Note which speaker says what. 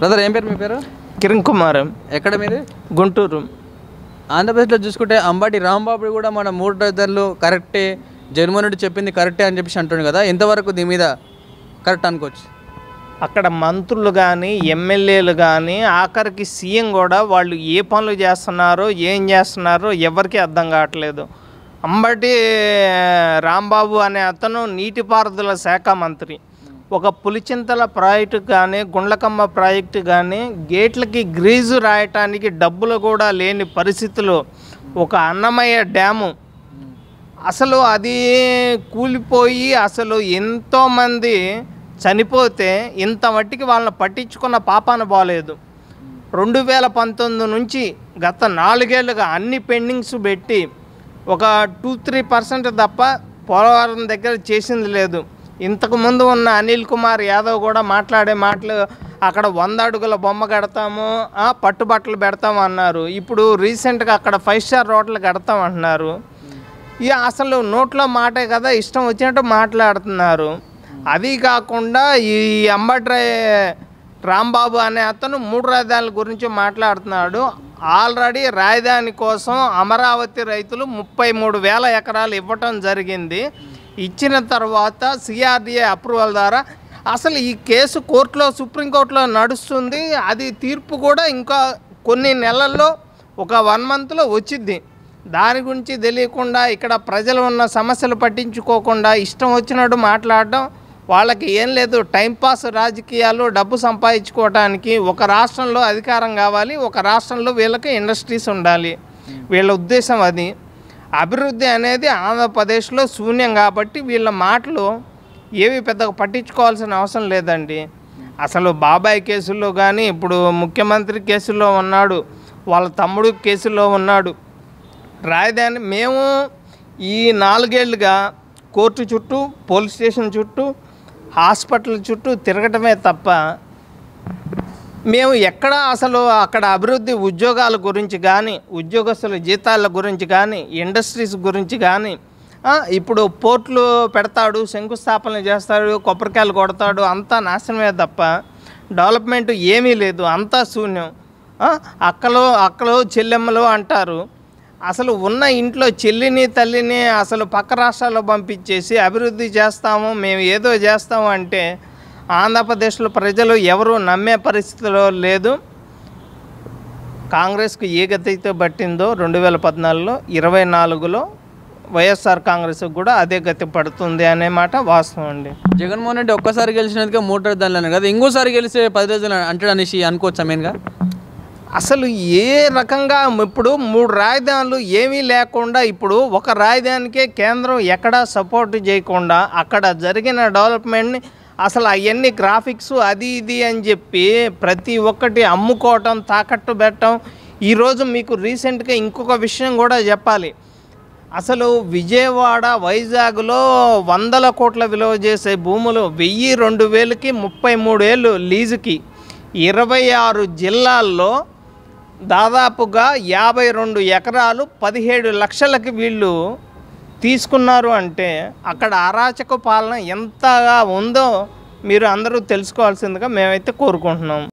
Speaker 1: Brother ఏం పేరు మీ పేరు?
Speaker 2: కిరణ్ కుమార్.
Speaker 1: ఎక్కడ మీది?
Speaker 2: గుంటూరు.
Speaker 1: ఆంధ్రప్రదేశ్లో చూసుకుంటే అంబటి రాంబాబు కూడా మన మూడు ధరలు కరెక్టే జగన్మోహన్ రెడ్డి చెప్పింది కరెక్టే అని చెప్పేసి అంటుండు కదా ఎంతవరకు దీని మీద కరెక్ట్ అనుకోవచ్చు.
Speaker 2: అక్కడ మంత్రులు కానీ ఎమ్మెల్యేలు కానీ ఆఖరికి సీఎం కూడా వాళ్ళు ఏ పనులు చేస్తున్నారో ఏం చేస్తున్నారో ఎవరికీ అర్థం కావట్లేదు. అంబటి రాంబాబు అనే అతను నీటిపారుదల శాఖ మంత్రి. ఒక పులిచింతల ప్రాజెక్టు కానీ గుండ్లకమ్మ ప్రాజెక్టు కానీ గేట్లకి గ్రీజు రాయటానికి డబ్బులు కూడా లేని పరిస్థితులు ఒక అన్నమయ్య డ్యాము. అసలు అది కూలిపోయి అసలు ఎంతోమంది చనిపోతే ఇంత మట్టికి వాళ్ళని పట్టించుకున్న పాపాన బాలేదు. రెండు వేల పంతొమ్మిది నుంచి గత నాలుగేళ్ళుగా అన్ని పెండింగ్స్ పెట్టి ఒక టూ త్రీ పర్సెంట్ తప్ప పోలవరం దగ్గర చేసింది లేదు. ఇంతకు ముందు ఉన్న అనిల్ కుమార్ యాదవ్ కూడా మాట్లాడే మాటలు అక్కడ వంద అడుగుల బొమ్మ కడతాము పట్టుబట్టలు పెడతాము అన్నారు. ఇప్పుడు రీసెంట్గా అక్కడ ఫైవ్ స్టార్ హోటల్ కడతాం అంటున్నారు. ఇక అసలు నోట్లో మాటే కదా ఇష్టం వచ్చినట్టు మాట్లాడుతున్నారు. అది కాకుండా ఈ అంబట్రై రాంబాబు అనే అతను మూడు రాజధానుల గురించి మాట్లాడుతున్నాడు. ఆల్రెడీ రాజధాని కోసం అమరావతి రైతులు ముప్పై మూడు వేల ఎకరాలు ఇవ్వటం జరిగింది. ఇచ్చిన తర్వాత సిఆర్డిఏ అప్రూవల్ ద్వారా అసలు ఈ కేసు కోర్టులో సుప్రీంకోర్టులో నడుస్తుంది. అది తీర్పు కూడా ఇంకా కొన్ని నెలల్లో ఒక వన్ మంత్లో వచ్చింది దాని గురించి తెలియకుండా ఇక్కడ ప్రజలు ఉన్న సమస్యలు పట్టించుకోకుండా ఇష్టం వచ్చినట్టు మాట్లాడడం వాళ్ళకి ఏం లేదు. టైంపాస్ రాజకీయాలు డబ్బు సంపాదించుకోవడానికి ఒక రాష్ట్రంలో అధికారం కావాలి ఒక రాష్ట్రంలో వీళ్ళకి ఇండస్ట్రీస్ ఉండాలి. వీళ్ళ ఉద్దేశం అది. అభివృద్ధి అనేది ఆంధ్రప్రదేశ్లో శూన్యం కాబట్టి వీళ్ళ మాటలు ఏవి పెద్దగా పట్టించుకోవాల్సిన అవసరం లేదండి. అసలు బాబాయ్ కేసుల్లో కానీ ఇప్పుడు ముఖ్యమంత్రి కేసులో ఉన్నాడు వాళ్ళ తమ్ముడు కేసులో ఉన్నాడు. రాయదాని మేము ఈ నాలుగేళ్ళుగా కోర్టు చుట్టూ పోలీస్ స్టేషన్ చుట్టూ హాస్పిటల్ చుట్టూ తిరగటమే తప్ప మేము ఎక్కడ అసలు అక్కడ అభివృద్ధి ఉద్యోగాల గురించి కానీ ఉద్యోగస్తుల జీతాల గురించి కానీ ఇండస్ట్రీస్ గురించి కానీ ఇప్పుడు పోర్ట్లు పెడతాడు శంకుస్థాపన చేస్తాడు కొబ్బరికాయలు కొడతాడు అంతా నాశనమే తప్ప డెవలప్మెంట్ ఏమీ లేదు అంతా శూన్యం. అక్కలో అక్కలు చెల్లెమ్మలు అంటారు. అసలు ఉన్న ఇంట్లో చెల్లిని తల్లిని అసలు పక్క రాష్ట్రాల్లో పంపించేసి అభివృద్ధి చేస్తాము మేము ఏదో చేస్తాము అంటే ఆంధ్రప్రదేశ్లో ప్రజలు ఎవరు నమ్మే పరిస్థితిలో లేదు. కాంగ్రెస్కు ఏ గతి అయితే పట్టిందో రెండు వేల పద్నాలుగులో ఇరవై నాలుగులో వైఎస్ఆర్ కాంగ్రెస్ కూడా అదే గతి పడుతుంది అనే మాట వాస్తవం అండి.
Speaker 1: జగన్మోహన్ రెడ్డి ఒక్కసారి గెలిచినందుకే మూడు రాజధానులు కదా ఇంకోసారి గెలిస్తే పది రోజులు అంటాడు అనేసి అనుకోవచ్చా మెయిన్గా?
Speaker 2: అసలు ఏ రకంగా ఇప్పుడు మూడు రాజధానులు ఏమీ లేకుండా ఇప్పుడు ఒక రాజధానికే కేంద్రం ఎక్కడా సపోర్ట్ చేయకుండా అక్కడ జరిగిన డెవలప్మెంట్ని అసలు అవన్నీ గ్రాఫిక్స్ అది ఇది అని చెప్పి ప్రతి ఒక్కటి అమ్ముకోవటం తాకట్టు పెట్టడం ఈరోజు మీకు రీసెంట్గా ఇంకొక విషయం కూడా చెప్పాలి. అసలు విజయవాడ వైజాగ్లో వందల కోట్ల విలువ చేసే భూములు వెయ్యి రెండు వేలకి ముప్పై మూడు వేలు లీజుకి. ఇరవై ఆరు జిల్లాల్లో దాదాపుగా యాభై రెండు ఎకరాలు పదిహేడు లక్షలకి వీళ్ళు తీసుకున్నారు అంటే అక్కడ అరాచక పాలన ఎంతగా ఉందో మీరు అందరూ తెలుసుకోవాల్సిందిగా మేమైతే కోరుకుంటున్నాం.